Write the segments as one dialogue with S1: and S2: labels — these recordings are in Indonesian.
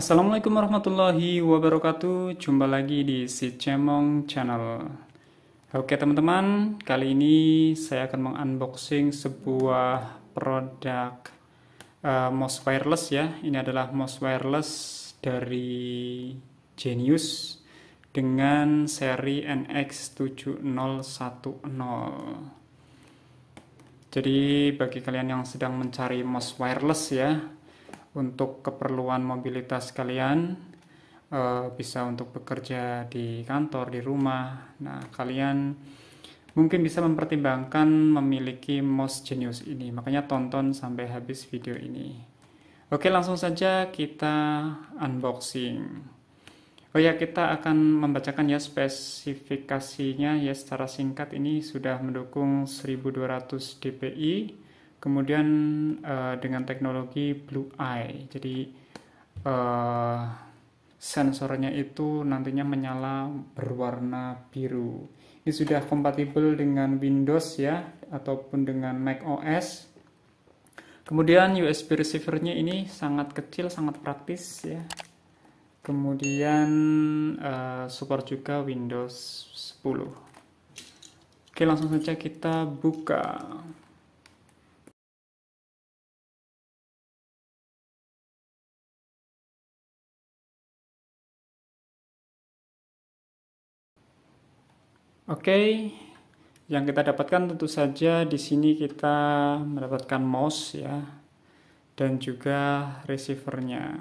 S1: Assalamualaikum warahmatullahi wabarakatuh. Jumpa lagi di si Cemong Channel. Oke teman-teman Kali ini saya akan mengunboxing sebuah produk uh, mouse wireless ya. Ini adalah mouse wireless dari Genius Dengan seri NX7010 Jadi bagi kalian yang sedang mencari mouse wireless ya untuk keperluan mobilitas kalian uh, bisa untuk bekerja di kantor di rumah. Nah kalian mungkin bisa mempertimbangkan memiliki mouse genius ini. Makanya tonton sampai habis video ini. Oke langsung saja kita unboxing. Oh ya, kita akan membacakan ya spesifikasinya ya. Secara singkat ini sudah mendukung 1200 dpi kemudian uh, dengan teknologi Blue Eye. Jadi uh, sensornya itu nantinya menyala berwarna biru. Ini sudah kompatibel dengan Windows ya ataupun dengan Mac OS kemudian USB receivernya ini sangat kecil sangat praktis ya. Kemudian uh, support juga Windows 10 oke langsung saja kita buka Oke, yang kita dapatkan tentu saja di sini kita mendapatkan mouse ya dan juga receivernya.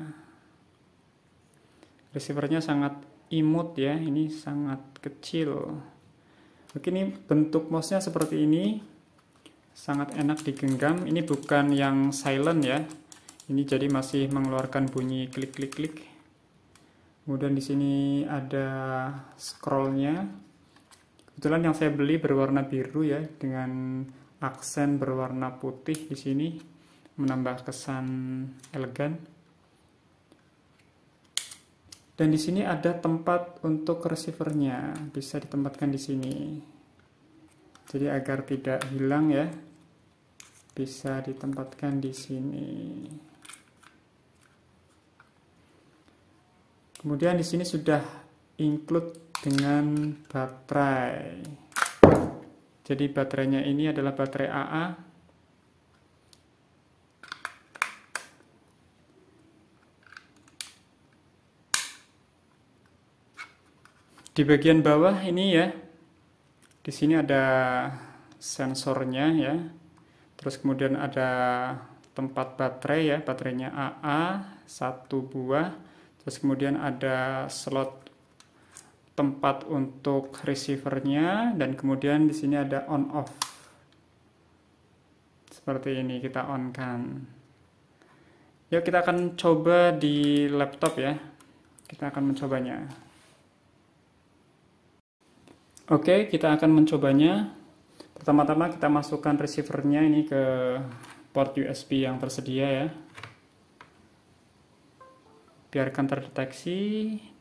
S1: Receivernya sangat imut ya, ini sangat kecil. Oke, ini bentuk mouse-nya seperti ini. Sangat enak digenggam. Ini bukan yang silent ya. Ini jadi masih mengeluarkan bunyi klik-klik-klik. Kemudian di sini ada scrollnya Kebetulan yang saya beli berwarna biru ya dengan aksen berwarna putih di sini menambah kesan elegan. Dan di sini ada tempat untuk receivernya, bisa ditempatkan di sini. Jadi agar tidak hilang ya, bisa ditempatkan di sini. Kemudian di sini sudah include dengan baterai. Jadi baterainya ini adalah baterai AA. Di bagian bawah ini ya, di sini ada sensornya ya. Terus kemudian ada tempat baterai ya, baterainya AA satu buah. Terus kemudian ada slot tempat untuk receivernya dan kemudian di sini ada on off seperti ini kita on kan yuk kita akan coba di laptop ya. Kita akan mencobanya. Oke kita akan mencobanya. Pertama-tama kita masukkan receivernya ini ke port USB yang tersedia ya biarkan terdeteksi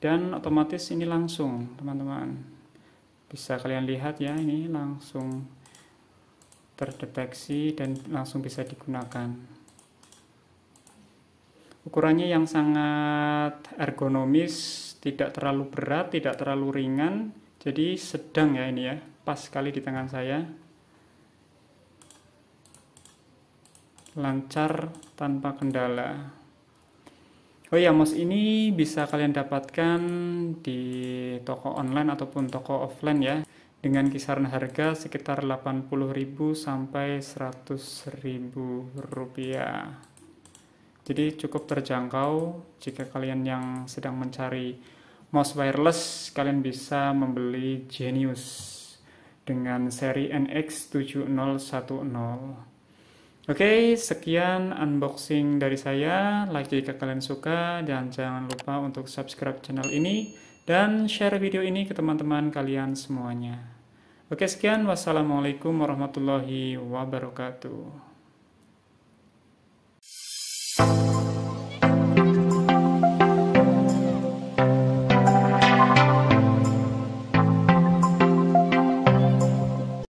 S1: dan otomatis ini langsung teman-teman. Bisa kalian lihat ya ini langsung terdeteksi dan langsung bisa digunakan. Ukurannya yang sangat ergonomis tidak terlalu berat tidak terlalu ringan. Jadi sedang ya ini ya pas sekali di tangan saya. Lancar tanpa kendala Oh ya, mouse ini bisa kalian dapatkan di toko online ataupun toko offline ya dengan kisaran harga sekitar 80.000 sampai 100.000 rupiah. Jadi cukup terjangkau jika kalian yang sedang mencari mouse wireless, kalian bisa membeli Genius dengan seri NX7010. Oke, sekian unboxing dari saya. Like jika kalian suka dan jangan lupa untuk subscribe channel ini dan share video ini ke teman-teman kalian semuanya. Oke, sekian. Wassalamualaikum warahmatullahi wabarakatuh.